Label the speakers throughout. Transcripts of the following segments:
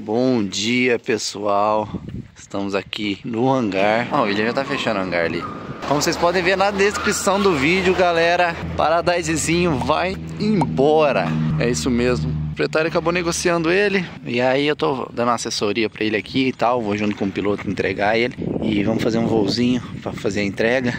Speaker 1: Bom dia, pessoal. Estamos aqui no hangar. Oh, o William já tá fechando o hangar ali. Como vocês podem ver na descrição do vídeo, galera, Paradisezinho vai embora. É isso mesmo. O proprietário acabou negociando ele. E aí eu tô dando assessoria para ele aqui e tal. Vou junto com o piloto entregar ele. E vamos fazer um voozinho para fazer a entrega.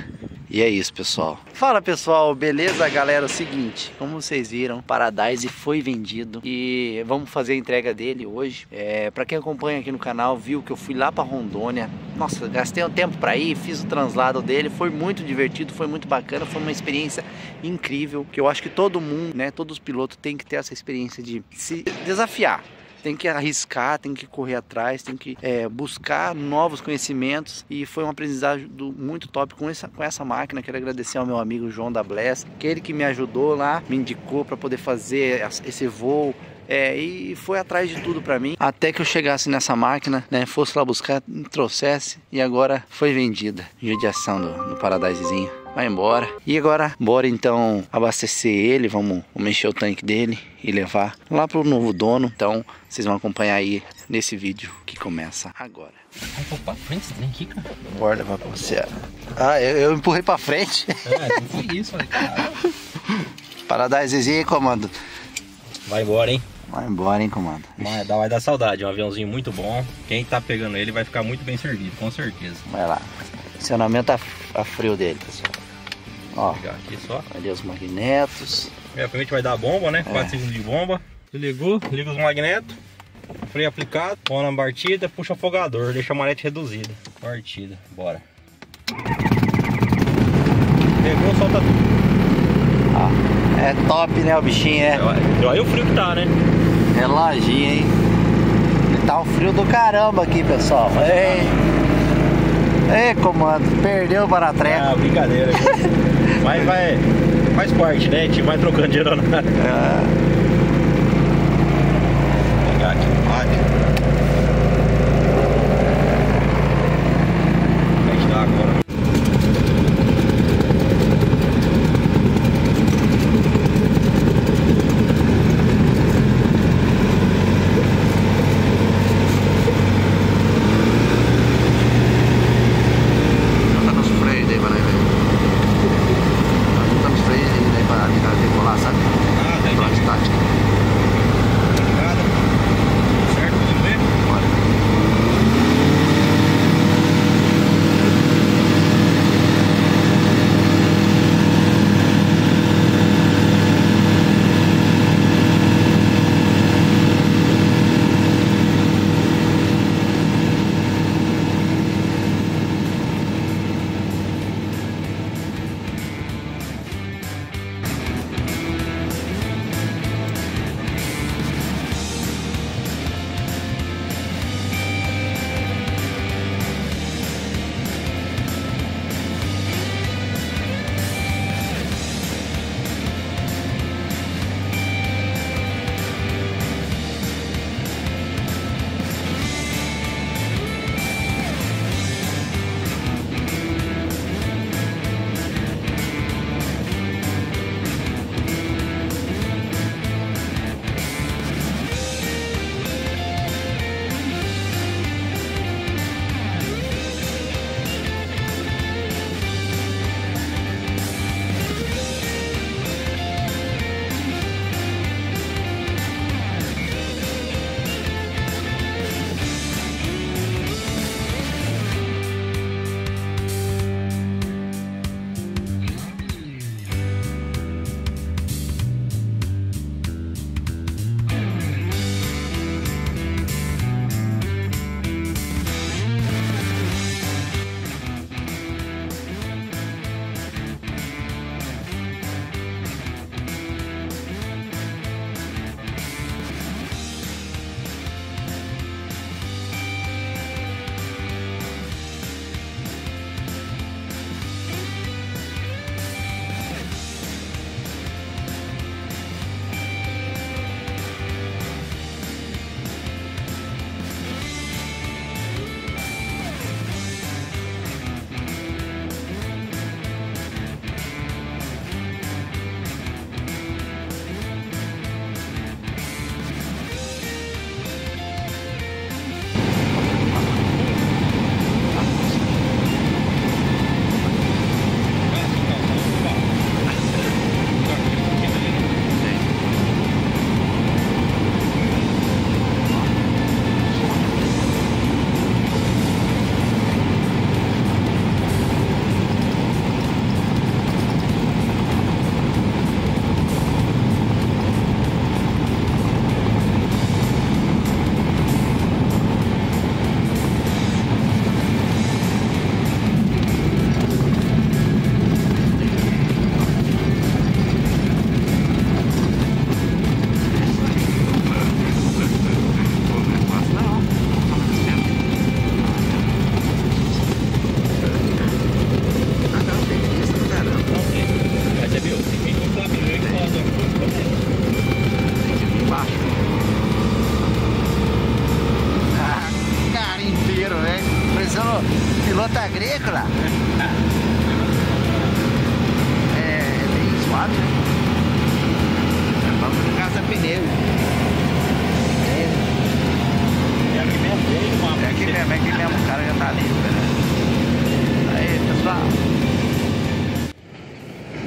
Speaker 1: E é isso, pessoal. Fala, pessoal. Beleza, galera? É o seguinte, como vocês viram, Paradise foi vendido e vamos fazer a entrega dele hoje. É, para quem acompanha aqui no canal, viu que eu fui lá para Rondônia. Nossa, gastei um tempo para ir, fiz o translado dele, foi muito divertido, foi muito bacana, foi uma experiência incrível, que eu acho que todo mundo, né, todos os pilotos têm que ter essa experiência de se desafiar tem que arriscar, tem que correr atrás, tem que é, buscar novos conhecimentos e foi um aprendizado muito top com essa, com essa máquina. Quero agradecer ao meu amigo João da Bless, que ele que me ajudou lá, me indicou para poder fazer esse voo. É, e foi atrás de tudo para mim, até que eu chegasse nessa máquina, né, fosse lá buscar, trouxesse e agora foi vendida. Judiação do, do Paradisezinho vai embora. E agora, bora então abastecer ele, vamos, vamos encher o tanque dele e levar lá pro novo dono. Então, vocês vão acompanhar aí nesse vídeo que começa agora.
Speaker 2: Vai pra frente esse trem aqui, cara?
Speaker 1: Bora levar pra você. Ah, eu, eu empurrei pra frente.
Speaker 2: É, não foi isso, falei, cara.
Speaker 1: Paradisezinho, comando.
Speaker 2: Vai embora, hein?
Speaker 1: Vai embora, hein, comando.
Speaker 2: Vai dar, vai dar saudade, um aviãozinho muito bom. Quem tá pegando ele vai ficar muito bem servido, com certeza.
Speaker 1: Vai lá. Acionamento a, a frio dele, pessoal. Ó,
Speaker 2: Vou aqui só.
Speaker 1: Ali os magnetos.
Speaker 2: Primeiramente vai dar a bomba, né? 4 é. segundos de bomba. Ligou, liga os magnetos. Freio aplicado, põe na partida, puxa o afogador, deixa a manete reduzida. Partida, bora. Pegou, solta tudo.
Speaker 1: Ó, é top, né, o bichinho, né?
Speaker 2: Olha o frio que tá, né?
Speaker 1: Reloginho, hein? Tá um frio do caramba aqui, pessoal. Ei, Ei comando, perdeu para a treca.
Speaker 2: Ah, brincadeira. Mas vai, faz parte, né? A gente vai trocando de aeronave. É. Pegar aqui,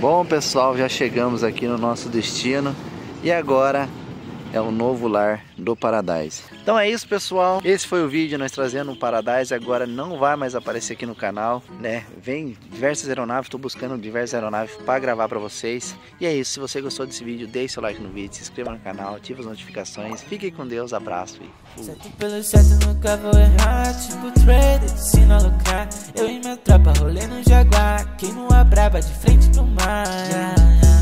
Speaker 1: Bom, pessoal, já chegamos aqui no nosso destino. E agora é o novo lar do Paradise. Então é isso, pessoal. Esse foi o vídeo nós trazendo o Paradise. Agora não vai mais aparecer aqui no canal, né? Vem diversas aeronaves, estou buscando diversas aeronaves para gravar para vocês. E é isso. Se você gostou desse vídeo, deixe seu like no vídeo, se inscreva no canal, ative as notificações. Fique com Deus, abraço e fui.
Speaker 3: Tipo.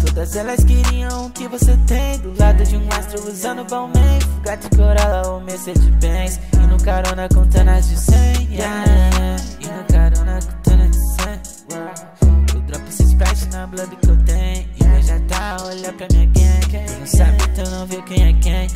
Speaker 3: Todas elas queriam o que você tem. Do lado de um astro usando Balmain. Fugate Corolla ou Mercedes-Benz. E no carona contando as de 100. Yeah. E no carona contando as de 100. Eu dropo esses sprite na blood que eu tenho. E já tá, olha pra minha gang. Tu não sabe, então não vê quem é quem.